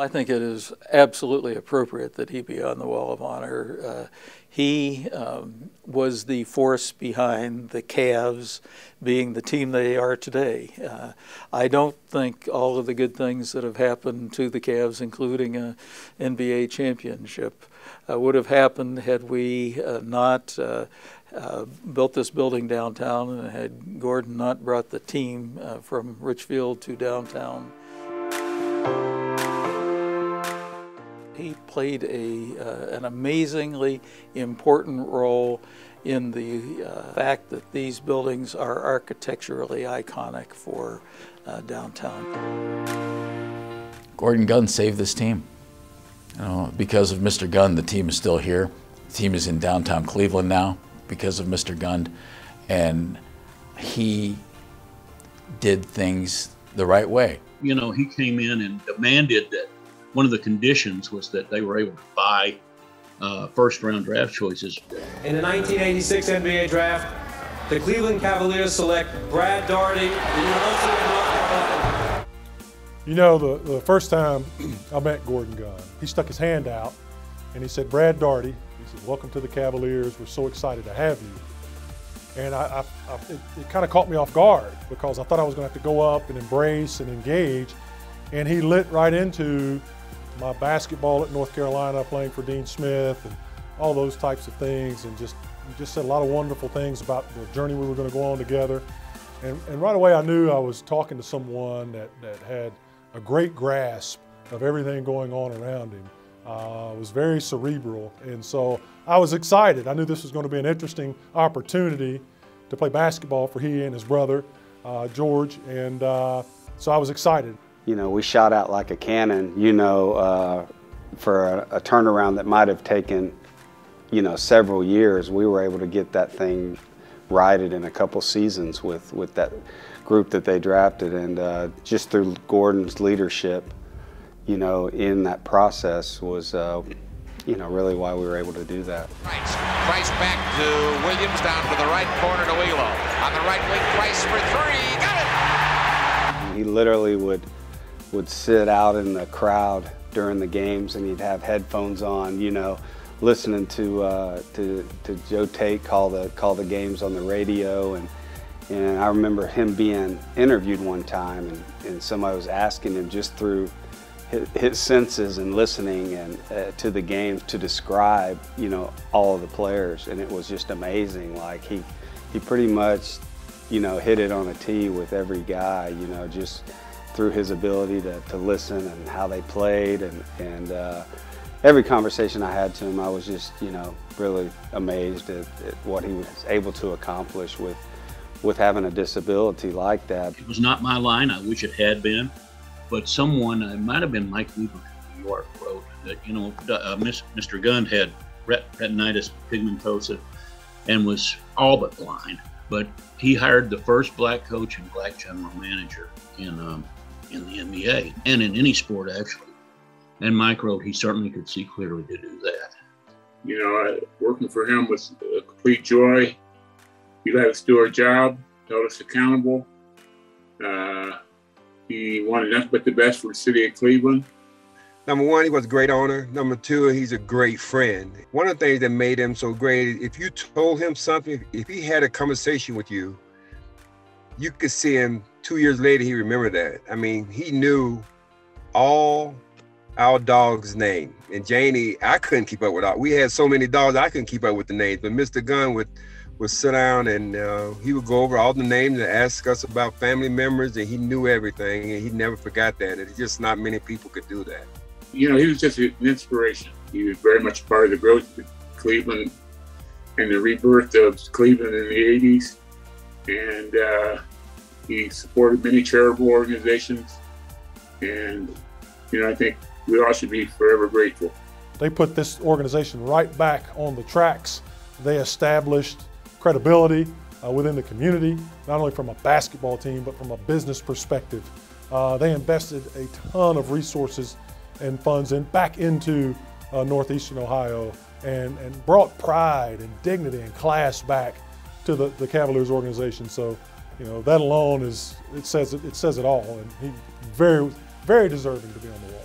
I think it is absolutely appropriate that he be on the Wall of Honor. Uh, he um, was the force behind the Cavs being the team they are today. Uh, I don't think all of the good things that have happened to the Cavs, including an NBA championship, uh, would have happened had we uh, not uh, uh, built this building downtown and had Gordon not brought the team uh, from Richfield to downtown. Played a, uh, an amazingly important role in the uh, fact that these buildings are architecturally iconic for uh, downtown. Gordon Gund saved this team. You know, because of Mr. Gund, the team is still here. The team is in downtown Cleveland now because of Mr. Gund, and he did things the right way. You know, he came in and demanded that one of the conditions was that they were able to buy uh, first round draft choices. In the 1986 NBA draft, the Cleveland Cavaliers select Brad Daugherty, the University of North Carolina. You know, the, the first time I met Gordon Gund, he stuck his hand out and he said, Brad Daugherty, he said, welcome to the Cavaliers. We're so excited to have you. And I, I, I it, it kind of caught me off guard because I thought I was going to have to go up and embrace and engage. And he lit right into my basketball at North Carolina, playing for Dean Smith, and all those types of things, and just just said a lot of wonderful things about the journey we were going to go on together. And, and right away, I knew I was talking to someone that, that had a great grasp of everything going on around him. Uh, was very cerebral, and so I was excited. I knew this was going to be an interesting opportunity to play basketball for he and his brother, uh, George, and uh, so I was excited you know, we shot out like a cannon, you know, uh, for a, a, turnaround that might have taken, you know, several years. We were able to get that thing righted in a couple seasons with, with that group that they drafted. And uh, just through Gordon's leadership, you know, in that process was, uh, you know, really why we were able to do that. Price, Price back to Williams, down to the right corner to Ehlo. On the right wing, Price for three, got it! He literally would would sit out in the crowd during the games and he'd have headphones on, you know, listening to uh, to, to Joe Tait call the call the games on the radio. And and I remember him being interviewed one time and, and somebody was asking him just through his, his senses and listening and uh, to the games to describe you know all of the players. And it was just amazing. Like he he pretty much you know hit it on a tee with every guy you know just through his ability to, to listen and how they played and, and uh, every conversation I had to him, I was just, you know, really amazed at, at, what he was able to accomplish with, with having a disability like that. It was not my line. I wish it had been, but someone, it might have been Mike Weaver in New York, wrote that, you know, uh, Mr. Gund had retinitis pigmentosa and was all but blind, but he hired the first black coach and black general manager in um, in the NBA and in any sport, actually. And Mike wrote he certainly could see clearly to do that. You know, working for him was a complete joy. He let us do our job, held us accountable. Uh, he wanted nothing but the best for the city of Cleveland. Number one, he was a great owner. Number two, he's a great friend. One of the things that made him so great, if you told him something, if he had a conversation with you, you could see him two years later, he remembered that. I mean, he knew all our dogs' name. And Janie, I couldn't keep up with all. We had so many dogs, I couldn't keep up with the names. But Mr. Gund would would sit down and uh, he would go over all the names and ask us about family members, and he knew everything, and he never forgot that. It's just not many people could do that. You know, he was just an inspiration. He was very much part of the growth of Cleveland and the rebirth of Cleveland in the '80s, and. Uh, he supported many charitable organizations, and you know I think we all should be forever grateful. They put this organization right back on the tracks. They established credibility uh, within the community, not only from a basketball team, but from a business perspective. Uh, they invested a ton of resources and funds in, back into uh, Northeastern Ohio and, and brought pride and dignity and class back to the, the Cavaliers organization. So you know, that alone is, it says it, says it all, and he very, very deserving to be on the wall.